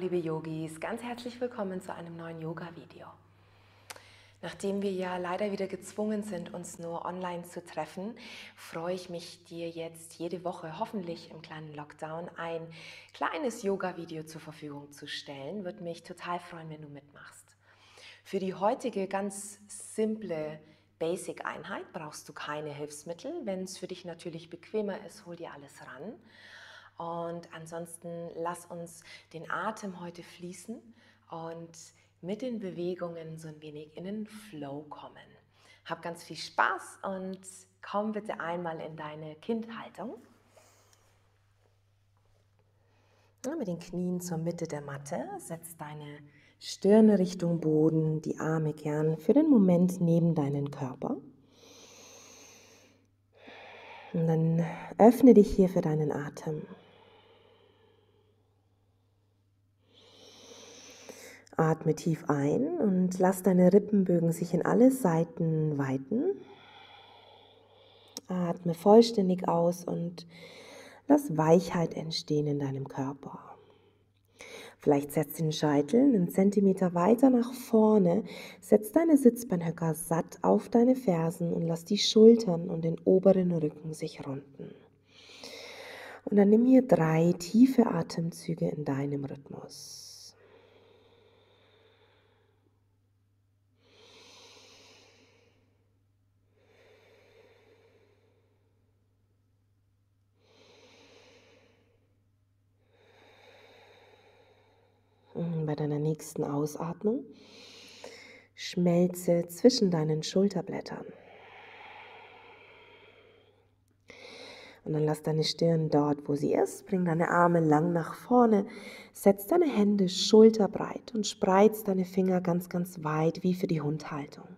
Liebe Yogis, ganz herzlich willkommen zu einem neuen Yoga-Video. Nachdem wir ja leider wieder gezwungen sind, uns nur online zu treffen, freue ich mich, dir jetzt jede Woche, hoffentlich im kleinen Lockdown, ein kleines Yoga-Video zur Verfügung zu stellen. Würde mich total freuen, wenn du mitmachst. Für die heutige ganz simple Basic-Einheit brauchst du keine Hilfsmittel. Wenn es für dich natürlich bequemer ist, hol dir alles ran. Und ansonsten lass uns den Atem heute fließen und mit den Bewegungen so ein wenig in den Flow kommen. Hab ganz viel Spaß und komm bitte einmal in deine Kindhaltung. mit den Knien zur Mitte der Matte, setz deine Stirne Richtung Boden, die Arme gern für den Moment neben deinen Körper. Und dann öffne dich hier für deinen Atem. Atme tief ein und lass deine Rippenbögen sich in alle Seiten weiten. Atme vollständig aus und lass Weichheit entstehen in deinem Körper. Vielleicht setz den Scheitel einen Zentimeter weiter nach vorne, setz deine Sitzbeinhöcker satt auf deine Fersen und lass die Schultern und den oberen Rücken sich runden. Und dann nimm hier drei tiefe Atemzüge in deinem Rhythmus. bei deiner nächsten Ausatmung schmelze zwischen deinen Schulterblättern. Und dann lass deine Stirn dort, wo sie ist. Bring deine Arme lang nach vorne. Setz deine Hände schulterbreit und spreiz deine Finger ganz, ganz weit, wie für die Hundhaltung.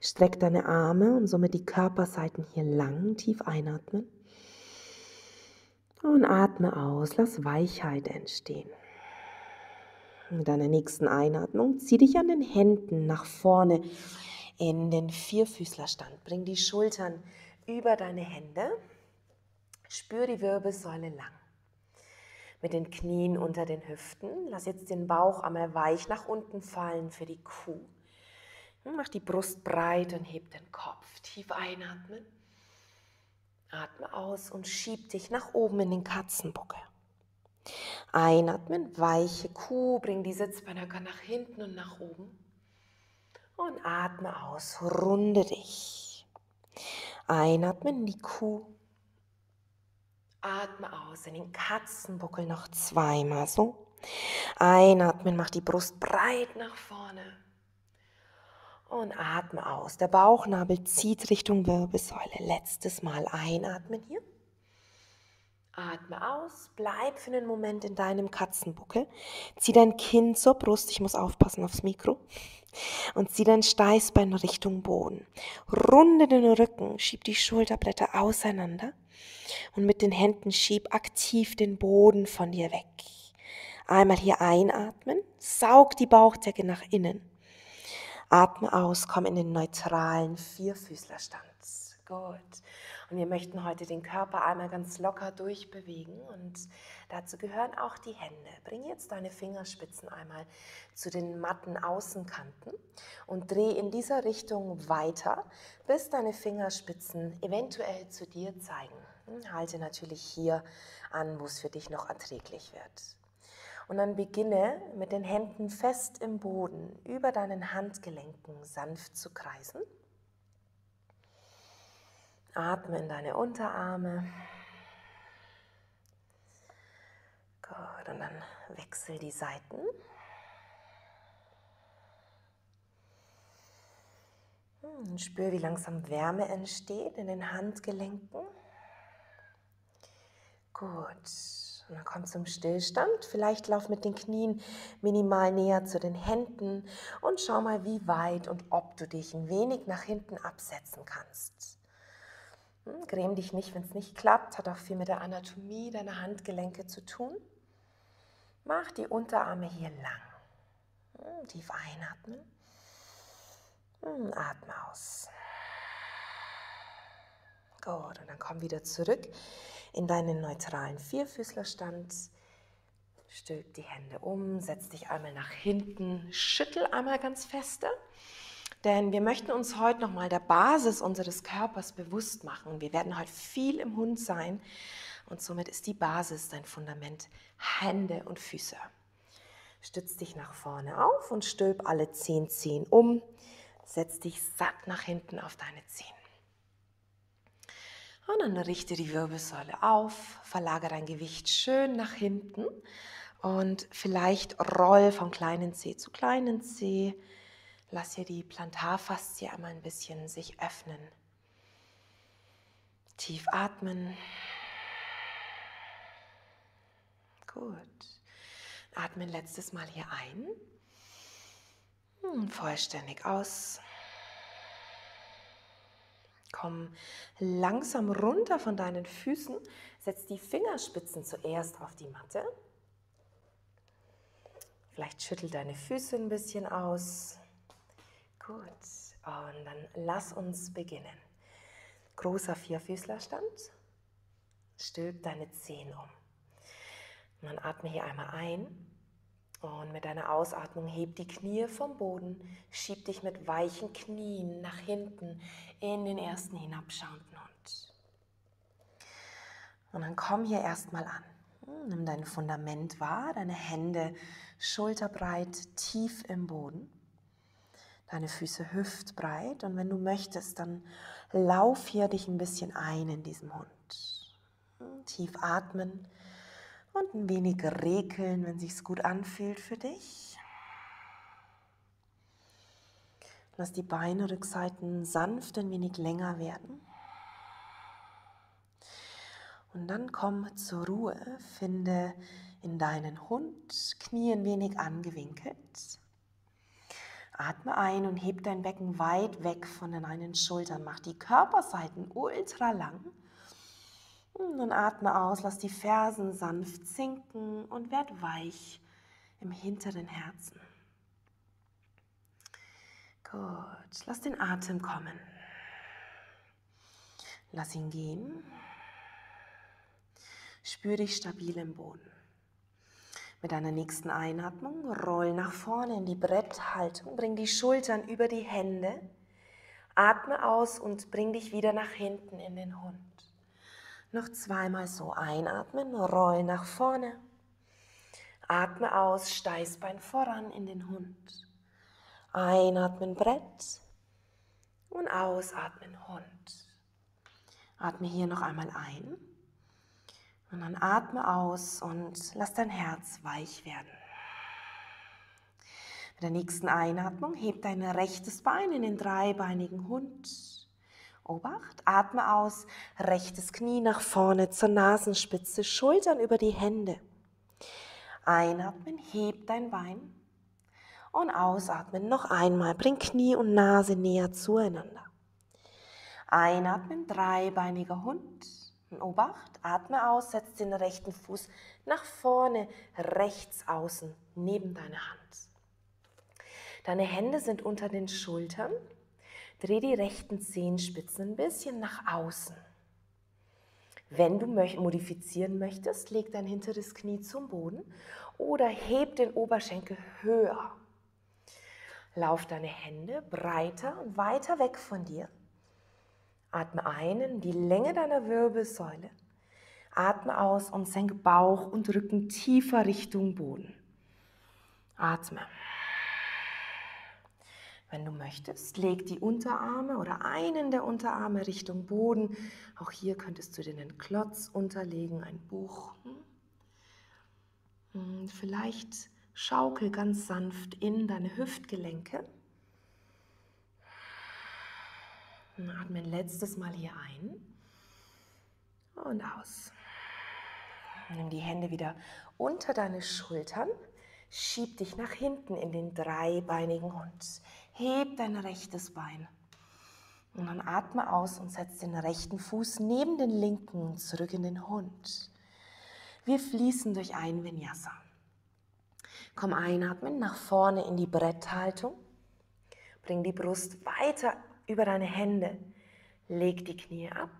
Streck deine Arme und somit die Körperseiten hier lang, tief einatmen. Und atme aus. Lass Weichheit entstehen. Mit deiner nächsten Einatmung zieh dich an den Händen nach vorne in den Vierfüßlerstand. Bring die Schultern über deine Hände. Spür die Wirbelsäule lang. Mit den Knien unter den Hüften. Lass jetzt den Bauch einmal weich nach unten fallen für die Kuh. Mach die Brust breit und heb den Kopf. Tief einatmen. Atme aus und schieb dich nach oben in den Katzenbuckel. Einatmen, weiche Kuh, bring die Sitzbeinhöcker nach hinten und nach oben. Und atme aus, runde dich. Einatmen in die Kuh. Atme aus in den Katzenbuckel noch zweimal so. Einatmen, mach die Brust breit nach vorne. Und atme aus. Der Bauchnabel zieht Richtung Wirbelsäule. Letztes Mal einatmen hier. Atme aus, bleib für einen Moment in deinem Katzenbuckel. Zieh dein Kinn zur Brust, ich muss aufpassen aufs Mikro. Und zieh dein Steißbein Richtung Boden. Runde den Rücken, schieb die Schulterblätter auseinander und mit den Händen schieb aktiv den Boden von dir weg. Einmal hier einatmen, saug die Bauchdecke nach innen. Atme aus, komm in den neutralen Vierfüßlerstand. Gut. Und wir möchten heute den Körper einmal ganz locker durchbewegen und dazu gehören auch die Hände. Bring jetzt deine Fingerspitzen einmal zu den matten Außenkanten und dreh in dieser Richtung weiter, bis deine Fingerspitzen eventuell zu dir zeigen. Hm, halte natürlich hier an, wo es für dich noch erträglich wird. Und dann beginne mit den Händen fest im Boden über deinen Handgelenken sanft zu kreisen. Atme in deine Unterarme. Gut, und dann wechsel die Seiten. Und hm, spür, wie langsam Wärme entsteht in den Handgelenken. Gut. Und dann komm zum Stillstand. Vielleicht lauf mit den Knien minimal näher zu den Händen und schau mal, wie weit und ob du dich ein wenig nach hinten absetzen kannst. Hm, gräm dich nicht, wenn es nicht klappt. Hat auch viel mit der Anatomie deiner Handgelenke zu tun. Mach die Unterarme hier lang. Hm, tief einatmen. Hm, atme aus. Gut, und dann komm wieder zurück in deinen neutralen Vierfüßlerstand. Stülp die Hände um, setz dich einmal nach hinten, schüttel einmal ganz feste. Denn wir möchten uns heute nochmal der Basis unseres Körpers bewusst machen. Wir werden heute viel im Hund sein und somit ist die Basis dein Fundament Hände und Füße. Stütz dich nach vorne auf und stülp alle zehn Zehen um. Setz dich satt nach hinten auf deine Zehen. Und dann richte die Wirbelsäule auf, verlagere dein Gewicht schön nach hinten und vielleicht roll vom kleinen Zeh zu kleinen Zeh. Lass hier die Plantarfaszie einmal ein bisschen sich öffnen. Tief atmen. Gut. Atmen letztes Mal hier ein. Hm, vollständig aus. Komm langsam runter von deinen Füßen. Setz die Fingerspitzen zuerst auf die Matte. Vielleicht schüttel deine Füße ein bisschen aus. Gut. Und dann lass uns beginnen. Großer Vierfüßlerstand. Stülp deine Zehen um. Und dann atme hier einmal ein. Und mit deiner Ausatmung heb die Knie vom Boden. Schieb dich mit weichen Knien nach hinten in den ersten hinabschauenden Hund. Und dann komm hier erstmal an. Nimm dein Fundament wahr, deine Hände schulterbreit tief im Boden, deine Füße hüftbreit und wenn du möchtest, dann lauf hier dich ein bisschen ein in diesem Hund. Tief atmen und ein wenig rekeln, wenn sich's gut anfühlt für dich. Lass die Beinrückseiten sanft ein wenig länger werden. Und dann komm zur Ruhe, finde in deinen Hund, Knie ein wenig angewinkelt. Atme ein und heb dein Becken weit weg von deinen Schultern. Mach die Körperseiten ultra lang. Und dann atme aus, lass die Fersen sanft sinken und werd weich im hinteren Herzen. Gut, lass den Atem kommen. Lass ihn gehen. Spür dich stabil im Boden. Mit deiner nächsten Einatmung roll nach vorne in die Bretthaltung, bring die Schultern über die Hände, atme aus und bring dich wieder nach hinten in den Hund. Noch zweimal so einatmen, roll nach vorne, atme aus, Steißbein voran in den Hund. Einatmen Brett und ausatmen Hund. Atme hier noch einmal ein. Und dann atme aus und lass dein Herz weich werden. Mit der nächsten Einatmung heb dein rechtes Bein in den dreibeinigen Hund. Obacht, atme aus, rechtes Knie nach vorne zur Nasenspitze, Schultern über die Hände. Einatmen, heb dein Bein und ausatmen noch einmal, bring Knie und Nase näher zueinander. Einatmen, dreibeiniger Hund. Obacht, atme aus, setz den rechten Fuß nach vorne, rechts außen, neben deine Hand. Deine Hände sind unter den Schultern. Dreh die rechten Zehenspitzen ein bisschen nach außen. Wenn du modifizieren möchtest, leg dein hinteres Knie zum Boden oder heb den Oberschenkel höher. Lauf deine Hände breiter und weiter weg von dir Atme ein in die Länge deiner Wirbelsäule. Atme aus und senke Bauch und Rücken tiefer Richtung Boden. Atme. Wenn du möchtest, leg die Unterarme oder einen der Unterarme Richtung Boden. Auch hier könntest du dir einen Klotz unterlegen, ein Buch. Hm, vielleicht schaukel ganz sanft in deine Hüftgelenke. Und atme ein letztes Mal hier ein und aus. Nimm die Hände wieder unter deine Schultern. Schieb dich nach hinten in den dreibeinigen Hund. Heb dein rechtes Bein. Und dann atme aus und setz den rechten Fuß neben den linken zurück in den Hund. Wir fließen durch ein Vinyasa. Komm einatmen nach vorne in die Bretthaltung. Bring die Brust weiter über deine Hände. Leg die Knie ab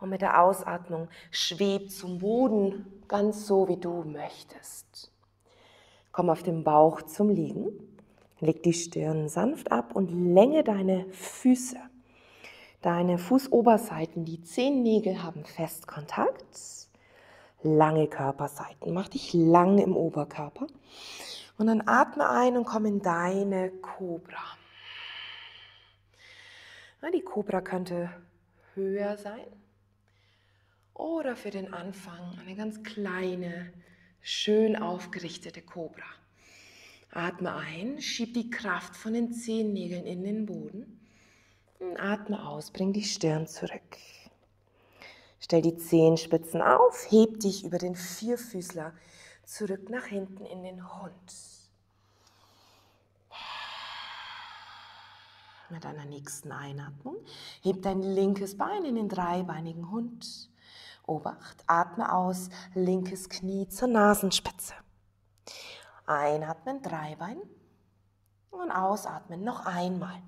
Und mit der Ausatmung schweb zum Boden, ganz so wie du möchtest. Komm auf den Bauch zum Liegen. Leg die Stirn sanft ab und länge deine Füße. Deine Fußoberseiten, die Zehennägel haben fest Kontakt. Lange Körperseiten. Mach dich lang im Oberkörper. Und dann atme ein und komm in deine Cobra. Die Cobra könnte höher sein oder für den Anfang eine ganz kleine, schön aufgerichtete Cobra. Atme ein, schieb die Kraft von den Zehennägeln in den Boden. Atme aus, bring die Stirn zurück. Stell die Zehenspitzen auf, heb dich über den Vierfüßler zurück nach hinten in den Hund. Mit einer nächsten Einatmung heb dein linkes Bein in den dreibeinigen Hund. Obacht, atme aus, linkes Knie zur Nasenspitze. Einatmen, Dreibein. Und ausatmen noch einmal.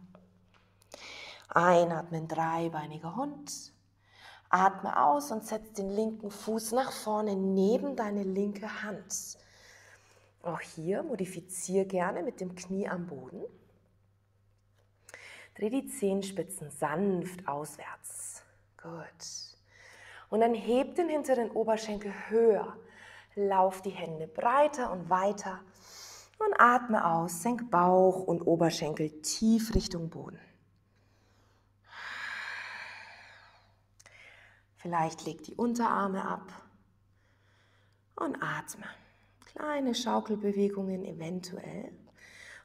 Einatmen, dreibeiniger Hund. Atme aus und setz den linken Fuß nach vorne neben deine linke Hand. Auch hier modifiziere gerne mit dem Knie am Boden. Dreh die Zehenspitzen sanft auswärts. Gut. Und dann heb den hinteren Oberschenkel höher. Lauf die Hände breiter und weiter. Und atme aus. Senk Bauch und Oberschenkel tief Richtung Boden. Vielleicht leg die Unterarme ab und atme. Kleine Schaukelbewegungen eventuell.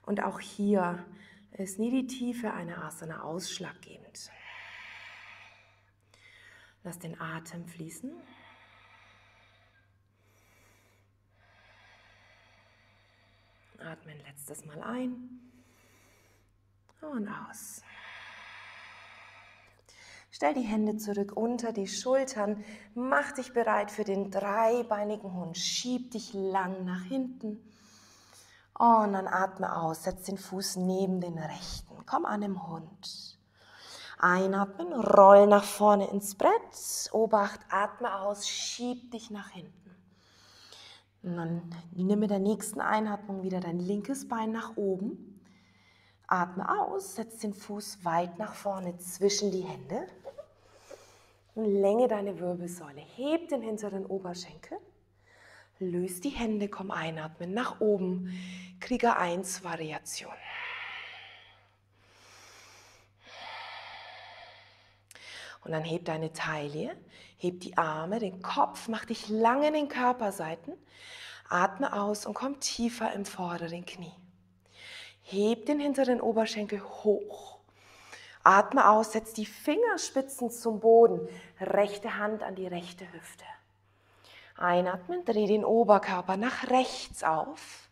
Und auch hier ist nie die Tiefe einer Asana ausschlaggebend. Lass den Atem fließen. Atme ein letztes Mal ein und aus. Stell die Hände zurück unter die Schultern. Mach dich bereit für den dreibeinigen Hund. Schieb dich lang nach hinten. Und dann atme aus. Setz den Fuß neben den rechten. Komm an dem Hund. Einatmen, roll nach vorne ins Brett. Obacht, atme aus, schieb dich nach hinten. Und dann nimm mit der nächsten Einatmung wieder dein linkes Bein nach oben. Atme aus, setz den Fuß weit nach vorne zwischen die Hände. Und länge deine Wirbelsäule. Heb den hinteren Oberschenkel. Löst die Hände, komm einatmen nach oben. Krieger 1 Variation. Und dann heb deine Taille, heb die Arme, den Kopf, mach dich lang in den Körperseiten. Atme aus und komm tiefer im vorderen Knie. Heb den hinteren Oberschenkel hoch. Atme aus, setz die Fingerspitzen zum Boden, rechte Hand an die rechte Hüfte. Einatmen, dreh den Oberkörper nach rechts auf.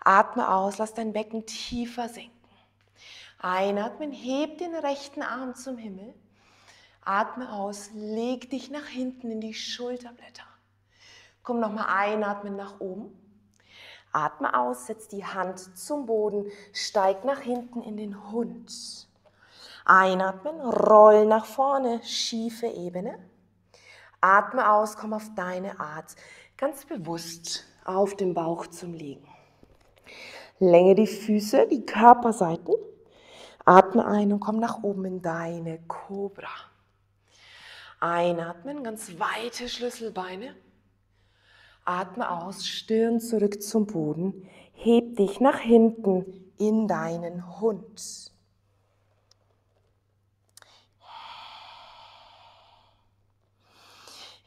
Atme aus, lass dein Becken tiefer sinken. Einatmen, heb den rechten Arm zum Himmel. Atme aus, leg dich nach hinten in die Schulterblätter. Komm nochmal einatmen nach oben. Atme aus, setz die Hand zum Boden, steig nach hinten in den Hund. Einatmen, roll nach vorne, schiefe Ebene. Atme aus, komm auf deine Art, ganz bewusst auf dem Bauch zum Liegen. Länge die Füße, die Körperseiten. Atme ein und komm nach oben in deine Cobra. Einatmen, ganz weite Schlüsselbeine. Atme aus, Stirn zurück zum Boden. Heb dich nach hinten in deinen Hund.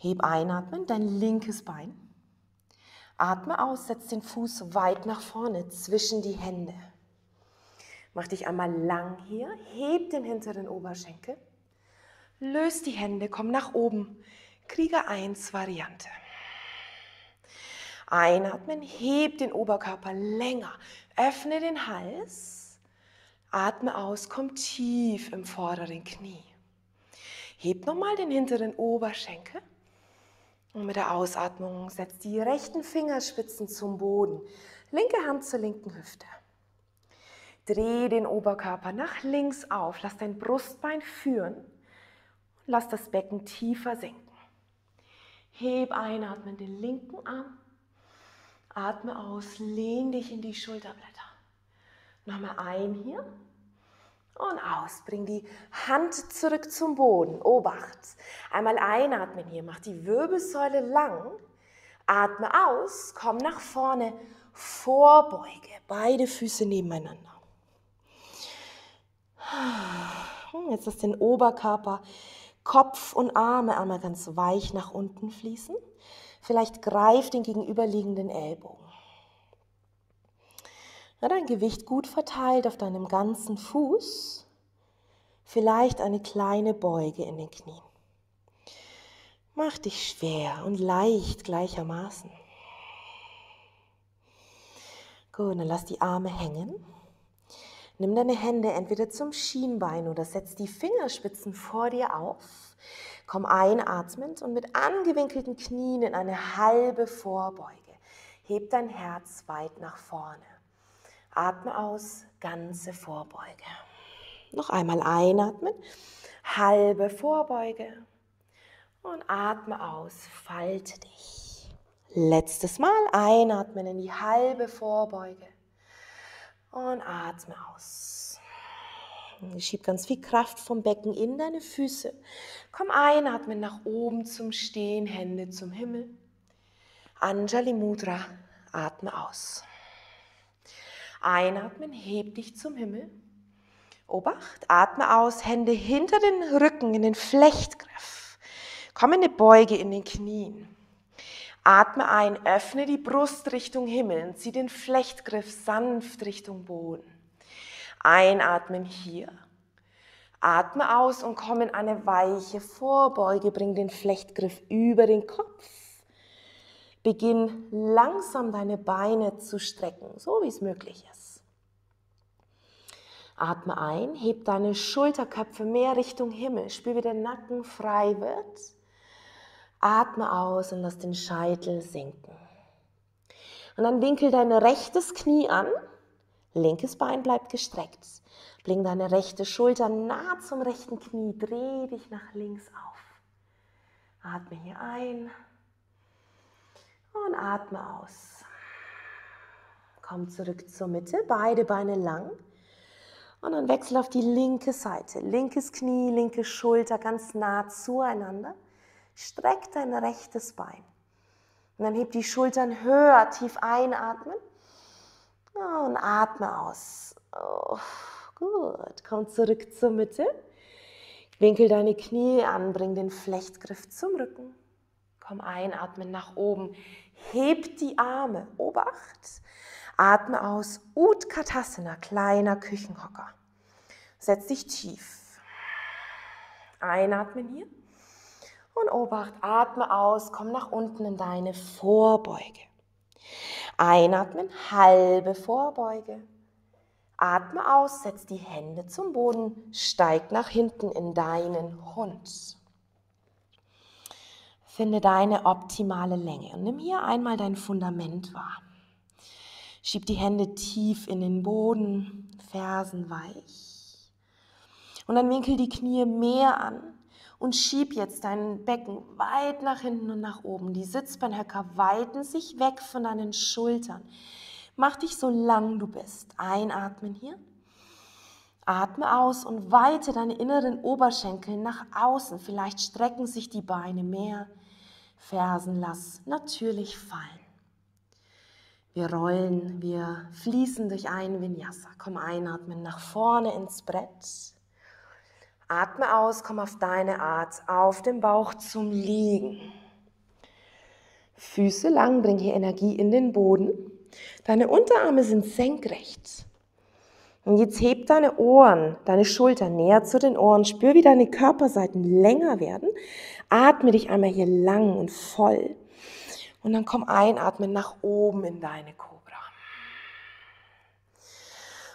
Heb einatmen, dein linkes Bein. Atme aus, setz den Fuß weit nach vorne zwischen die Hände. Mach dich einmal lang hier, heb den hinteren Oberschenkel. Löst die Hände, komm nach oben. Krieger 1 Variante. Einatmen, heb den Oberkörper länger, öffne den Hals. Atme aus, komm tief im vorderen Knie. Heb nochmal den hinteren Oberschenkel. Und mit der Ausatmung setz die rechten Fingerspitzen zum Boden. Linke Hand zur linken Hüfte. Dreh den Oberkörper nach links auf. Lass dein Brustbein führen Lass das Becken tiefer sinken. Heb einatmen den linken Arm. Atme aus, lehn dich in die Schulterblätter. Nochmal ein hier und aus. Bring die Hand zurück zum Boden. Obacht. Einmal einatmen hier, mach die Wirbelsäule lang. Atme aus, komm nach vorne, Vorbeuge, beide Füße nebeneinander. Jetzt lass den Oberkörper, Kopf und Arme einmal ganz weich nach unten fließen. Vielleicht greif den gegenüberliegenden Ellbogen. Dein Gewicht gut verteilt auf deinem ganzen Fuß. Vielleicht eine kleine Beuge in den Knien. Mach dich schwer und leicht gleichermaßen. Gut, dann lass die Arme hängen. Nimm deine Hände entweder zum Schienbein oder setz die Fingerspitzen vor dir auf. Komm einatmend und mit angewinkelten Knien in eine halbe Vorbeuge. Heb dein Herz weit nach vorne. Atme aus, ganze Vorbeuge. Noch einmal einatmen, halbe Vorbeuge. Und atme aus, falte dich. Letztes Mal einatmen in die halbe Vorbeuge und atme aus. Schieb ganz viel Kraft vom Becken in deine Füße. Komm einatmen nach oben zum Stehen, Hände zum Himmel. Anjali Mudra, atme aus. Einatmen, heb dich zum Himmel. Obacht, atme aus, Hände hinter den Rücken in den Flechtgriff. Komm in eine Beuge in den Knien. Atme ein, öffne die Brust Richtung Himmel und zieh den Flechtgriff sanft Richtung Boden. Einatmen hier. Atme aus und komm in eine weiche Vorbeuge, bring den Flechtgriff über den Kopf. Beginn langsam deine Beine zu strecken, so wie es möglich ist. Atme ein, heb deine Schulterköpfe mehr Richtung Himmel, spür wie der Nacken frei wird. Atme aus und lass den Scheitel sinken. Und dann winkel dein rechtes Knie an, linkes Bein bleibt gestreckt. Bring deine rechte Schulter nah zum rechten Knie, dreh dich nach links auf. Atme hier ein und atme aus. Komm zurück zur Mitte, beide Beine lang. Und dann wechsel auf die linke Seite. Linkes Knie, linke Schulter ganz nah zueinander. Streck dein rechtes Bein. Und dann heb die Schultern höher, tief einatmen. Und atme aus. Oh, gut. Komm zurück zur Mitte. Winkel deine Knie an, bring den Flechtgriff zum Rücken. Komm einatmen nach oben. Heb die Arme. Obacht. Atme aus. Utkatasana, kleiner Küchenhocker. Setz dich tief. Einatmen hier. Und Obacht, atme aus, komm nach unten in deine Vorbeuge. Einatmen, halbe Vorbeuge. Atme aus, setz die Hände zum Boden, steig nach hinten in deinen Hund. Finde deine optimale Länge und nimm hier einmal dein Fundament wahr. Schieb die Hände tief in den Boden, Fersen weich. Und dann winkel die Knie mehr an und schieb jetzt dein Becken weit nach hinten und nach oben. Die Sitzbeinhöcker weiten sich weg von deinen Schultern. Mach dich so lang du bist. Einatmen hier. Atme aus und weite deine inneren Oberschenkel nach außen. Vielleicht strecken sich die Beine mehr. Fersen lass natürlich fallen. Wir rollen, wir fließen durch ein Vinyasa. Komm einatmen nach vorne ins Brett. Atme aus, komm auf deine Art auf dem Bauch zum Liegen. Füße lang, bring hier Energie in den Boden. Deine Unterarme sind senkrecht. Und jetzt heb deine Ohren, deine Schultern näher zu den Ohren. Spür, wie deine Körperseiten länger werden. Atme dich einmal hier lang und voll. Und dann komm einatmen nach oben in deine Kuh.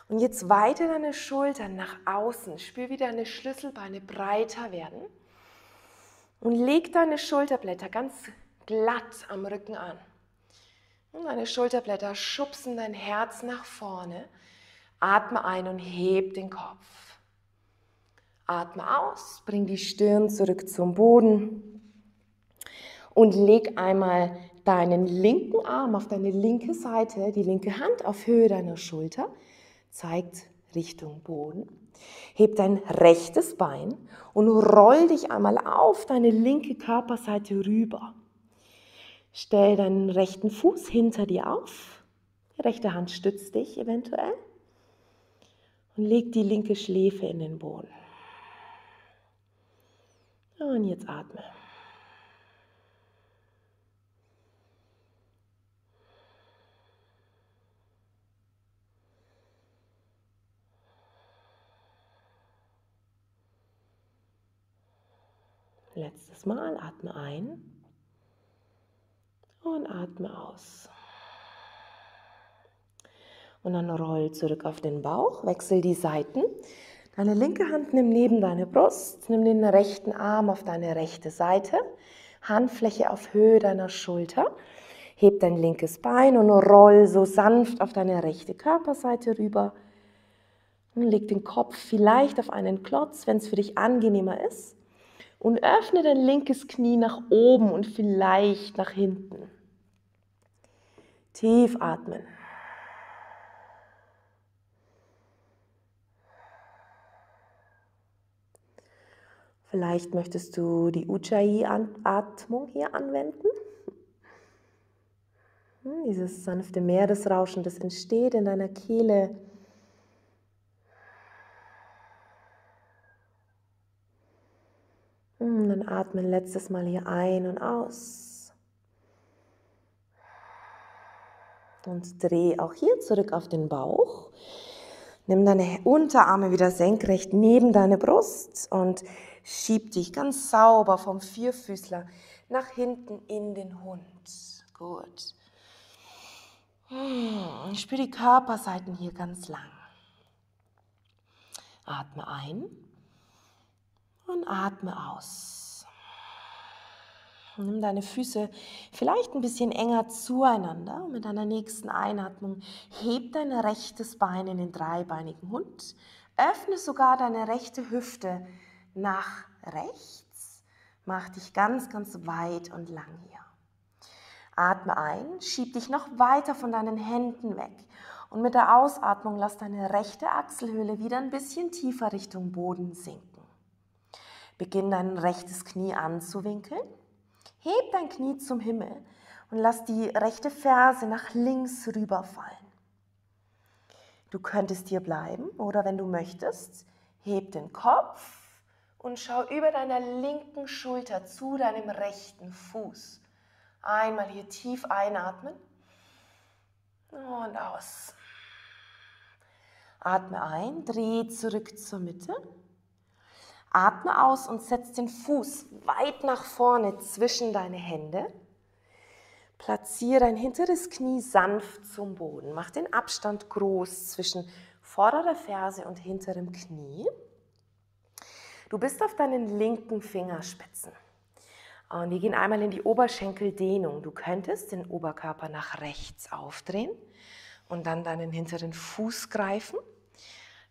Und jetzt weite deine Schultern nach außen. Spür, wie deine Schlüsselbeine breiter werden. Und leg deine Schulterblätter ganz glatt am Rücken an. Und deine Schulterblätter schubsen dein Herz nach vorne. Atme ein und heb den Kopf. Atme aus, bring die Stirn zurück zum Boden und leg einmal deinen linken Arm auf deine linke Seite, die linke Hand auf Höhe deiner Schulter, zeigt Richtung Boden. Heb dein rechtes Bein und roll dich einmal auf deine linke Körperseite rüber. Stell deinen rechten Fuß hinter dir auf. Die rechte Hand stützt dich eventuell. Und leg die linke Schläfe in den Boden. Und jetzt atme. Letztes Mal atme ein und atme aus. Und dann roll zurück auf den Bauch, wechsel die Seiten. Deine linke Hand nimm neben deine Brust, nimm den rechten Arm auf deine rechte Seite, Handfläche auf Höhe deiner Schulter. Heb dein linkes Bein und roll so sanft auf deine rechte Körperseite rüber. Und leg den Kopf vielleicht auf einen Klotz, wenn es für dich angenehmer ist und öffne dein linkes Knie nach oben und vielleicht nach hinten. Tief atmen. Vielleicht möchtest du die Ujjayi-Atmung hier anwenden. Hm, dieses sanfte Meeresrauschen, das entsteht in deiner Kehle Und dann atmen letztes Mal hier ein und aus. Und dreh auch hier zurück auf den Bauch. Nimm deine Unterarme wieder senkrecht neben deine Brust und schieb dich ganz sauber vom Vierfüßler nach hinten in den Hund. Gut. Hm, spür die Körperseiten hier ganz lang. Atme ein und atme aus. Nimm deine Füße vielleicht ein bisschen enger zueinander mit deiner nächsten Einatmung heb dein rechtes Bein in den dreibeinigen Hund. Öffne sogar deine rechte Hüfte nach rechts. Mach dich ganz, ganz weit und lang hier. Atme ein, schieb dich noch weiter von deinen Händen weg. Und mit der Ausatmung lass deine rechte Achselhöhle wieder ein bisschen tiefer Richtung Boden sinken. Beginn dein rechtes Knie anzuwinkeln. Heb dein Knie zum Himmel und lass die rechte Ferse nach links rüberfallen. Du könntest hier bleiben oder wenn du möchtest, heb den Kopf und schau über deiner linken Schulter zu deinem rechten Fuß. Einmal hier tief einatmen und aus. Atme ein, dreh zurück zur Mitte. Atme aus und setz den Fuß weit nach vorne zwischen deine Hände. Platziere dein hinteres Knie sanft zum Boden. Mach den Abstand groß zwischen vorderer Ferse und hinterem Knie. Du bist auf deinen linken Fingerspitzen. Und wir gehen einmal in die Oberschenkeldehnung. Du könntest den Oberkörper nach rechts aufdrehen und dann deinen hinteren Fuß greifen.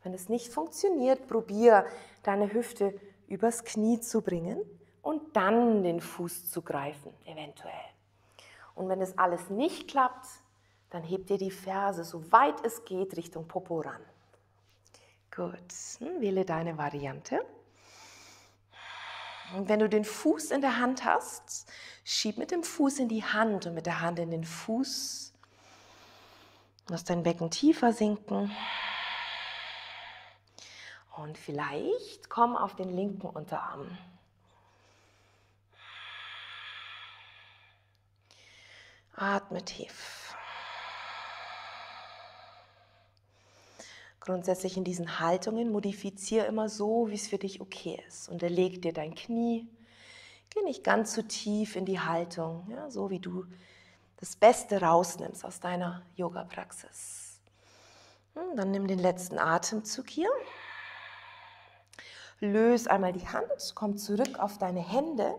Wenn es nicht funktioniert, probiere deine Hüfte übers Knie zu bringen und dann den Fuß zu greifen, eventuell. Und wenn es alles nicht klappt, dann hebt dir die Ferse so weit es geht Richtung Popo ran. Gut, hm, wähle deine Variante. Und wenn du den Fuß in der Hand hast, schieb mit dem Fuß in die Hand und mit der Hand in den Fuß. Lass dein Becken tiefer sinken. Und vielleicht komm auf den linken Unterarm. Atme tief. Grundsätzlich in diesen Haltungen modifiziere immer so, wie es für dich okay ist. Und erleg dir dein Knie. Geh nicht ganz so tief in die Haltung, ja, so wie du das Beste rausnimmst aus deiner Yoga-Praxis. Hm, dann nimm den letzten Atemzug hier. Löse einmal die Hand, komm zurück auf deine Hände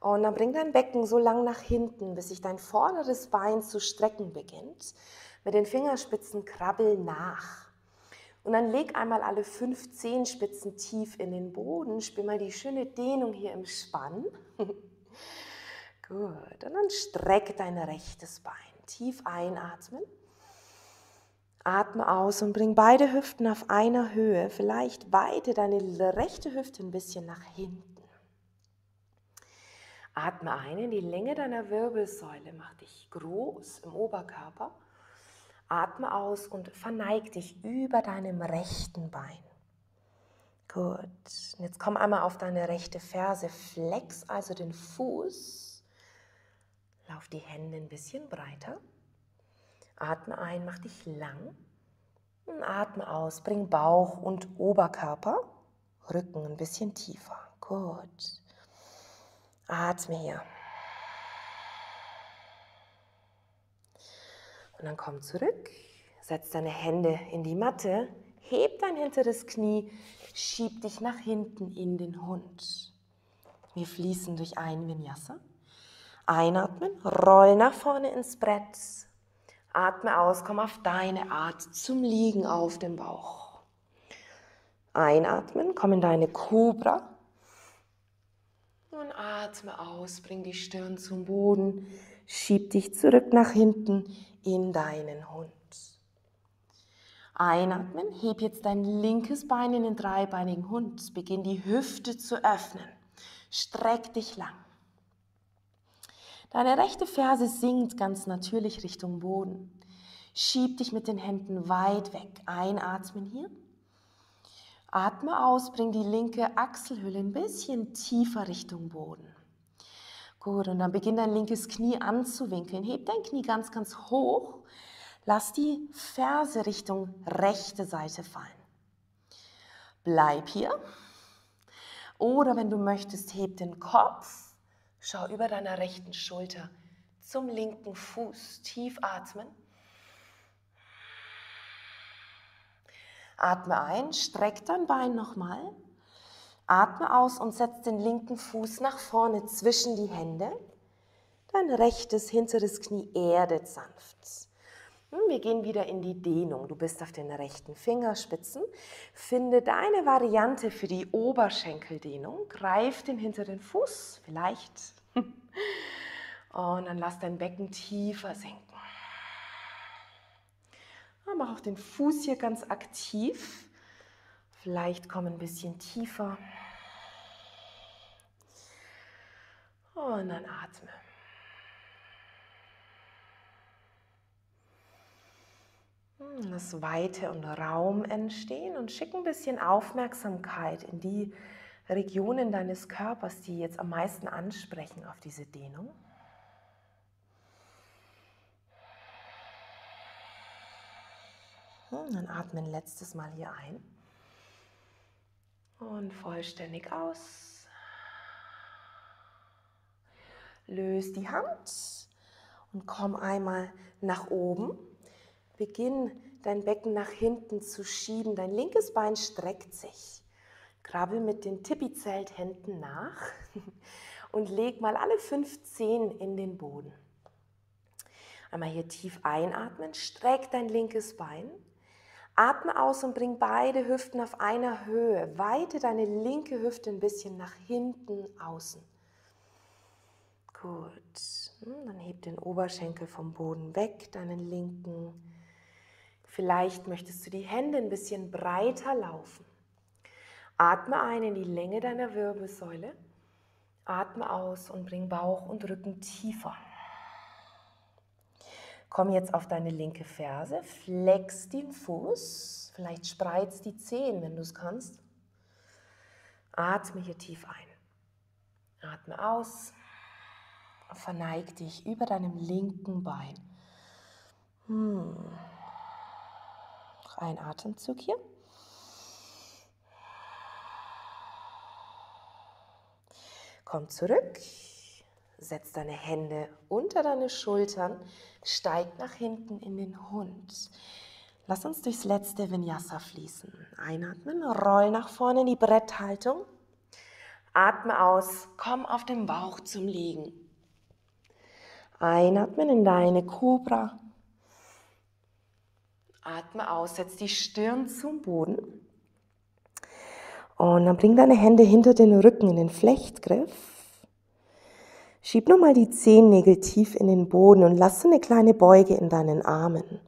und dann bring dein Becken so lang nach hinten, bis sich dein vorderes Bein zu strecken beginnt. Mit den Fingerspitzen krabbel nach. Und dann leg einmal alle fünf Zehenspitzen tief in den Boden. Spür mal die schöne Dehnung hier im Spann. Gut. Und dann streck dein rechtes Bein. Tief einatmen. Atme aus und bring beide Hüften auf einer Höhe. Vielleicht weite deine rechte Hüfte ein bisschen nach hinten. Atme ein in die Länge deiner Wirbelsäule. Mach dich groß im Oberkörper. Atme aus und verneig dich über deinem rechten Bein. Gut. Und jetzt komm einmal auf deine rechte Ferse. Flex also den Fuß. Lauf die Hände ein bisschen breiter. Atme ein, mach dich lang. Und atme aus, bring Bauch und Oberkörper, Rücken ein bisschen tiefer. Gut. Atme hier. Und dann komm zurück, setz deine Hände in die Matte, heb dein hinteres Knie, schieb dich nach hinten in den Hund. Wir fließen durch ein Vinyasa. Einatmen, roll nach vorne ins Brett. Atme aus, komm auf deine Art zum Liegen auf dem Bauch. Einatmen, komm in deine Cobra. Und atme aus, bring die Stirn zum Boden, schieb dich zurück nach hinten in deinen Hund. Einatmen, heb jetzt dein linkes Bein in den dreibeinigen Hund, beginn die Hüfte zu öffnen. Streck dich lang. Deine rechte Ferse sinkt ganz natürlich Richtung Boden. Schieb dich mit den Händen weit weg. Einatmen hier. Atme aus, bring die linke Achselhülle ein bisschen tiefer Richtung Boden. Gut, und dann beginn dein linkes Knie anzuwinkeln. Heb dein Knie ganz, ganz hoch. Lass die Ferse Richtung rechte Seite fallen. Bleib hier. Oder wenn du möchtest, heb den Kopf Schau über deiner rechten Schulter zum linken Fuß. Tief atmen. Atme ein, streck dein Bein nochmal. Atme aus und setz den linken Fuß nach vorne zwischen die Hände. Dein rechtes hinteres Knie erdet sanft. Hm, wir gehen wieder in die Dehnung. Du bist auf den rechten Fingerspitzen. Finde deine Variante für die Oberschenkeldehnung. Greif den hinteren Fuß, vielleicht. Und dann lass dein Becken tiefer sinken. mach auch den Fuß hier ganz aktiv. Vielleicht komm ein bisschen tiefer. Und dann atme. Lass Weite und Raum entstehen und schick ein bisschen Aufmerksamkeit in die Regionen deines Körpers, die jetzt am meisten ansprechen auf diese Dehnung. Hm, dann atmen letztes Mal hier ein und vollständig aus. Löse die Hand und komm einmal nach oben Beginn dein Becken nach hinten zu schieben. Dein linkes Bein streckt sich. Krabbel mit den Tippizelt-Händen nach und leg mal alle fünf Zehen in den Boden. Einmal hier tief einatmen, streck dein linkes Bein. Atme aus und bring beide Hüften auf einer Höhe. Weite deine linke Hüfte ein bisschen nach hinten außen. Gut. Hm, dann heb den Oberschenkel vom Boden weg, deinen linken Vielleicht möchtest du die Hände ein bisschen breiter laufen. Atme ein in die Länge deiner Wirbelsäule. Atme aus und bring Bauch und Rücken tiefer. Komm jetzt auf deine linke Ferse, flex den Fuß, vielleicht spreiz die Zehen, wenn du es kannst. Atme hier tief ein. Atme aus. Verneig dich über deinem linken Bein. Hm ein Atemzug hier. Komm zurück, setz deine Hände unter deine Schultern, steig nach hinten in den Hund. Lass uns durchs letzte Vinyasa fließen. Einatmen, roll nach vorne in die Bretthaltung. Atme aus, komm auf den Bauch zum Liegen. Einatmen in deine Cobra. Atme aus, setz die Stirn zum Boden. Und dann bring deine Hände hinter den Rücken in den Flechtgriff. Schieb nochmal die Zehennägel tief in den Boden und lass eine kleine Beuge in deinen Armen.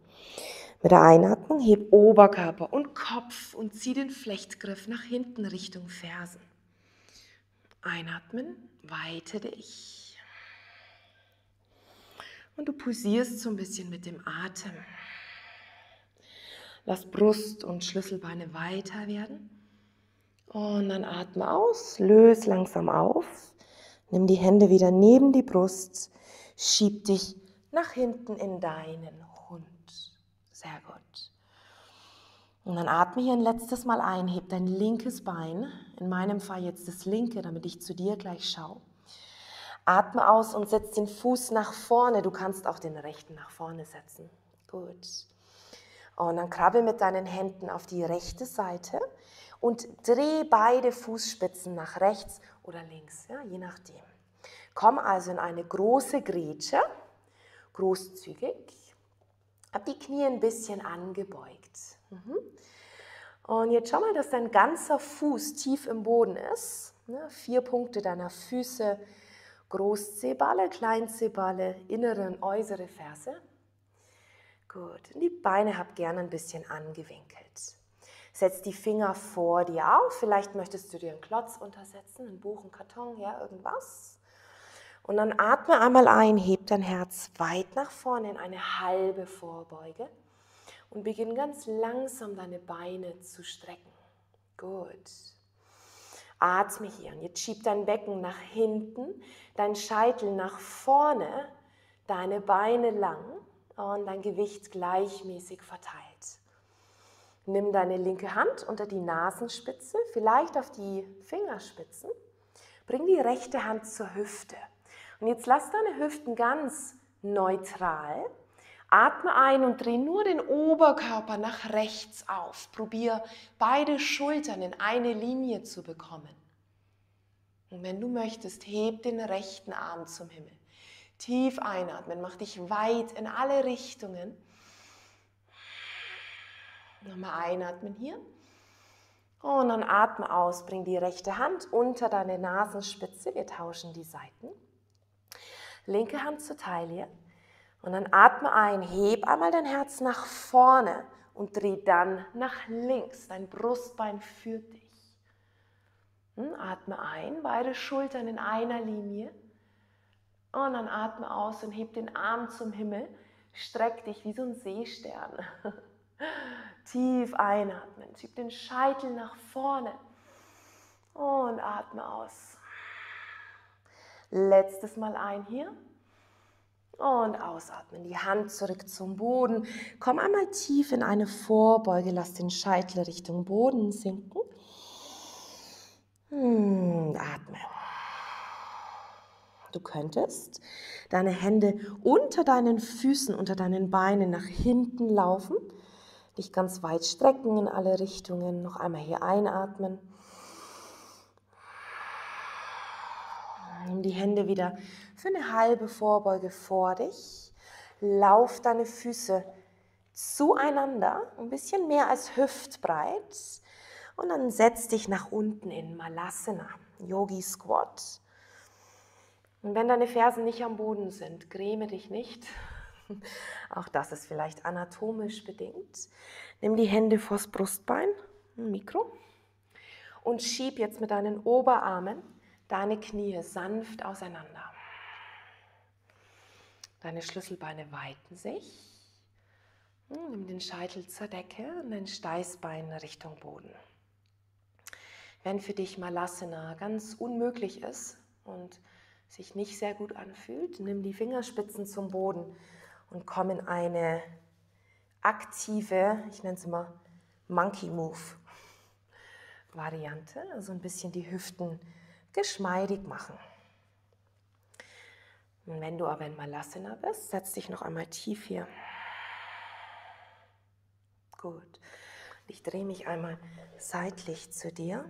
Mit der Einatmung heb Oberkörper und Kopf und zieh den Flechtgriff nach hinten Richtung Fersen. Einatmen, weite dich. Und du pulsierst so ein bisschen mit dem Atem. Lass Brust und Schlüsselbeine weiter werden. Und dann atme aus, löse langsam auf. Nimm die Hände wieder neben die Brust. Schieb dich nach hinten in deinen sehr gut. Und dann atme hier ein letztes Mal ein, heb dein linkes Bein, in meinem Fall jetzt das linke, damit ich zu dir gleich schaue. Atme aus und setz den Fuß nach vorne. Du kannst auch den rechten nach vorne setzen. Gut. Und dann krabbel mit deinen Händen auf die rechte Seite und dreh beide Fußspitzen nach rechts oder links, ja, je nachdem. Komm also in eine große Grätsche, großzügig. Hab die Knie ein bisschen angebeugt. Mhm. Und jetzt schau mal, dass dein ganzer Fuß tief im Boden ist. Ne, vier Punkte deiner Füße, Großzehballe, Kleinzehballe, innere und äußere Ferse. Gut, und die Beine hab gerne ein bisschen angewinkelt. Setz die Finger vor dir auf. Vielleicht möchtest du dir einen Klotz untersetzen, ein Buch, einen Karton, ja, irgendwas. Und dann atme einmal ein, heb dein Herz weit nach vorne in eine halbe Vorbeuge und beginn ganz langsam deine Beine zu strecken. Gut. Atme hier und jetzt schieb dein Becken nach hinten, dein Scheitel nach vorne, deine Beine lang und dein Gewicht gleichmäßig verteilt. Nimm deine linke Hand unter die Nasenspitze, vielleicht auf die Fingerspitzen. Bring die rechte Hand zur Hüfte. Und jetzt lass deine Hüften ganz neutral. Atme ein und dreh nur den Oberkörper nach rechts auf. Probier beide Schultern in eine Linie zu bekommen. Und wenn du möchtest, heb den rechten Arm zum Himmel. Tief einatmen, mach dich weit in alle Richtungen. Nochmal einatmen hier. Und dann atme aus, bring die rechte Hand unter deine Nasenspitze. Wir tauschen die Seiten linke Hand zur Taille und dann atme ein, heb einmal dein Herz nach vorne und dreh dann nach links. Dein Brustbein führt dich. Hm, atme ein, beide Schultern in einer Linie. Und dann atme aus und heb den Arm zum Himmel. Streck dich wie so ein Seestern. Tief einatmen. Schieb den Scheitel nach vorne. Und atme aus. Letztes Mal ein hier. Und ausatmen. Die Hand zurück zum Boden. Komm einmal tief in eine Vorbeuge. Lass den Scheitel Richtung Boden sinken. Hm, atme. Du könntest deine Hände unter deinen Füßen, unter deinen Beinen nach hinten laufen. Dich ganz weit strecken in alle Richtungen. Noch einmal hier einatmen. Nimm die Hände wieder für eine halbe Vorbeuge vor dich. Lauf deine Füße zueinander, ein bisschen mehr als hüftbreit. Und dann setz dich nach unten in Malasana, Yogi Squat. Und wenn deine Fersen nicht am Boden sind, gräme dich nicht. Auch das ist vielleicht anatomisch bedingt. Nimm die Hände vors Brustbein, ein Mikro, und schieb jetzt mit deinen Oberarmen deine Knie sanft auseinander. Deine Schlüsselbeine weiten sich. Hm, nimm den Scheitel zur Decke und dein Steißbein Richtung Boden. Wenn für dich Malasana ganz unmöglich ist und sich nicht sehr gut anfühlt, nimm die Fingerspitzen zum Boden und komm in eine aktive, ich nenne es immer Monkey Move Variante, also ein bisschen die Hüften geschmeidig machen. Und wenn du aber in Malasana bist, setz dich noch einmal tief hier. Gut. Ich drehe mich einmal seitlich zu dir.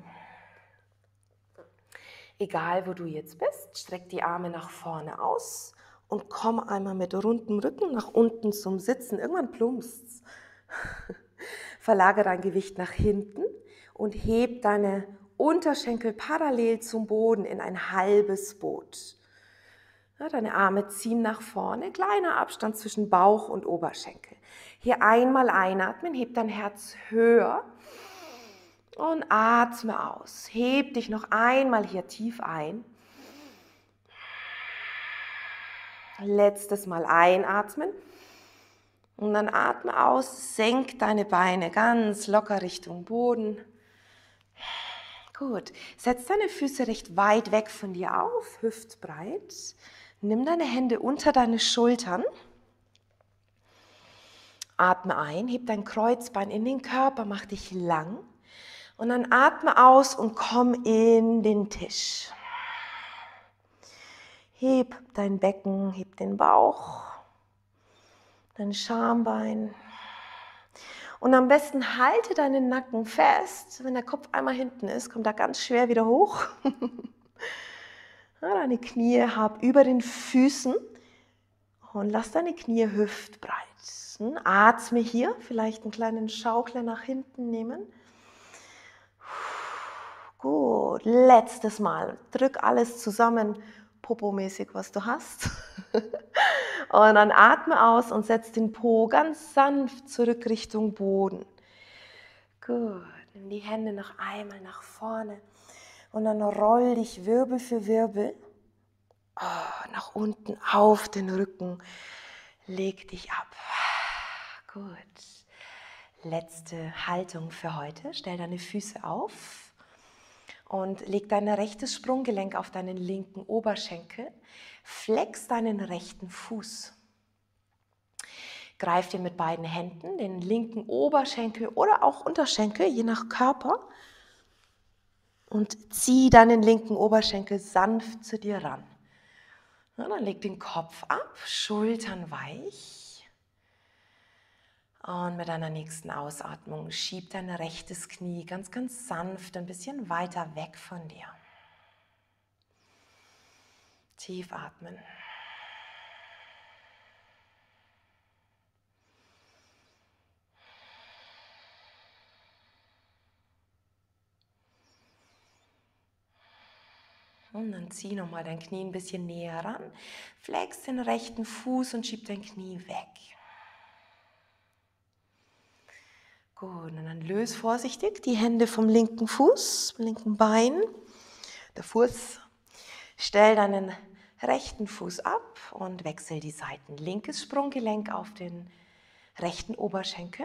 Egal, wo du jetzt bist, streck die Arme nach vorne aus und komm einmal mit rundem Rücken nach unten zum Sitzen. Irgendwann plumpst verlagere dein Gewicht nach hinten und heb deine Unterschenkel parallel zum Boden in ein halbes Boot. Deine Arme ziehen nach vorne, kleiner Abstand zwischen Bauch und Oberschenkel. Hier einmal einatmen, heb dein Herz höher und atme aus. Heb dich noch einmal hier tief ein. Letztes Mal einatmen. Und dann atme aus, senk deine Beine ganz locker Richtung Boden. Gut, setz deine Füße recht weit weg von dir auf, hüftbreit. Nimm deine Hände unter deine Schultern. Atme ein, heb dein Kreuzbein in den Körper, mach dich lang. Und dann atme aus und komm in den Tisch. Heb dein Becken, heb den Bauch, dein Schambein. Und am besten halte deinen Nacken fest. Wenn der Kopf einmal hinten ist, kommt er ganz schwer wieder hoch. deine Knie hab über den Füßen und lass deine Knie hüftbreit. Atme hier, vielleicht einen kleinen Schaukler nach hinten nehmen. Gut, letztes Mal. Drück alles zusammen, popomäßig, was du hast. und dann atme aus und setz den Po ganz sanft zurück Richtung Boden. Gut, nimm die Hände noch einmal nach vorne und dann roll dich Wirbel für Wirbel oh, nach unten auf den Rücken. Leg dich ab. Gut. Letzte Haltung für heute. Stell deine Füße auf und leg dein rechtes Sprunggelenk auf deinen linken Oberschenkel. Flex deinen rechten Fuß. Greif dir mit beiden Händen den linken Oberschenkel oder auch Unterschenkel, je nach Körper, und zieh deinen linken Oberschenkel sanft zu dir ran. Na, dann leg den Kopf ab, Schultern weich. Und mit deiner nächsten Ausatmung schieb dein rechtes Knie ganz, ganz sanft ein bisschen weiter weg von dir. Tief atmen. Und dann zieh nochmal dein Knie ein bisschen näher ran. Flex den rechten Fuß und schieb dein Knie weg. Gut, und dann löse vorsichtig die Hände vom linken Fuß, vom linken Bein, der Fuß. Stell deinen rechten Fuß ab und wechsel die Seiten. Linkes Sprunggelenk auf den rechten Oberschenkel.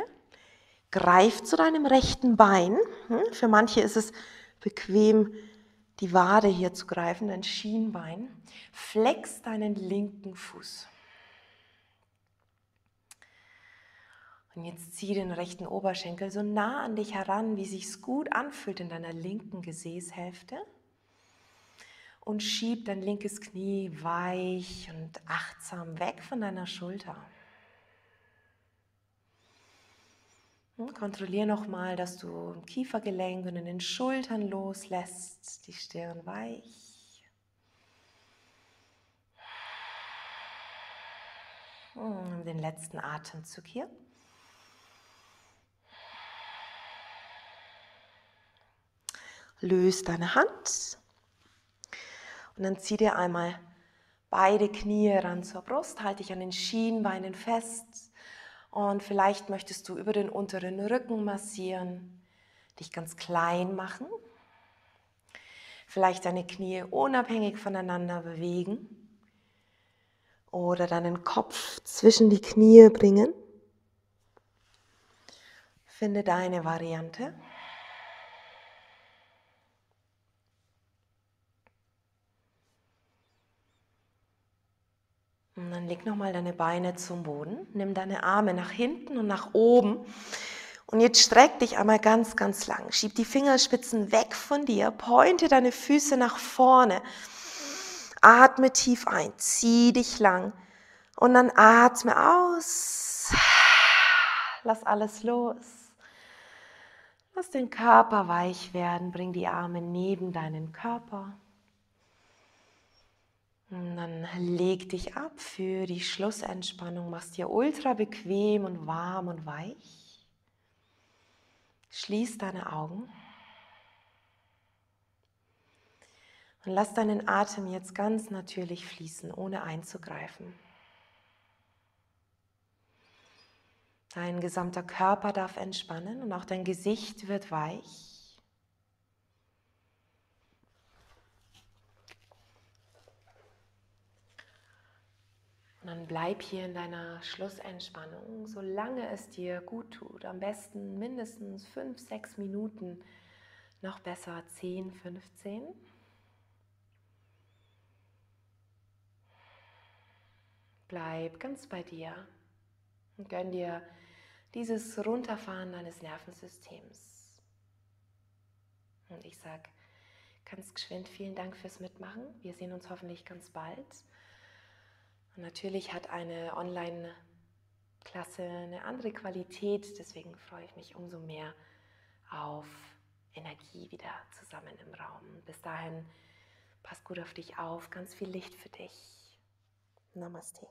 Greif zu deinem rechten Bein. Hm, für manche ist es bequem, die Wade hier zu greifen, dein Schienbein. Flex deinen linken Fuß. Und jetzt zieh den rechten Oberschenkel so nah an dich heran, wie sich's gut anfühlt in deiner linken Gesäßhälfte. Und schieb dein linkes Knie weich und achtsam weg von deiner Schulter. Und kontrollier nochmal, dass du im Kiefergelenk und in den Schultern loslässt, die Stirn weich. Und den letzten Atemzug hier. Löse deine Hand und dann zieh dir einmal beide Knie ran zur Brust, halte dich an den Schienbeinen fest und vielleicht möchtest du über den unteren Rücken massieren, dich ganz klein machen, vielleicht deine Knie unabhängig voneinander bewegen oder deinen Kopf zwischen die Knie bringen. Finde deine Variante. Und dann leg nochmal deine Beine zum Boden, nimm deine Arme nach hinten und nach oben. Und jetzt streck dich einmal ganz, ganz lang. Schieb die Fingerspitzen weg von dir, pointe deine Füße nach vorne. Atme tief ein, zieh dich lang und dann atme aus. Lass alles los. Lass den Körper weich werden, bring die Arme neben deinen Körper. Und dann leg dich ab für die Schlussentspannung, machst dir ultra bequem und warm und weich. Schließ deine Augen und lass deinen Atem jetzt ganz natürlich fließen, ohne einzugreifen. Dein gesamter Körper darf entspannen und auch dein Gesicht wird weich. Und dann bleib hier in deiner Schlussentspannung, solange es dir gut tut. Am besten mindestens 5, 6 Minuten, noch besser 10, 15. Bleib ganz bei dir und gönn dir dieses Runterfahren deines Nervensystems. Und ich sage ganz geschwind vielen Dank fürs Mitmachen. Wir sehen uns hoffentlich ganz bald. Und natürlich hat eine Online-Klasse eine andere Qualität, deswegen freue ich mich umso mehr auf Energie wieder zusammen im Raum. Bis dahin, pass gut auf dich auf, ganz viel Licht für dich. Namaste.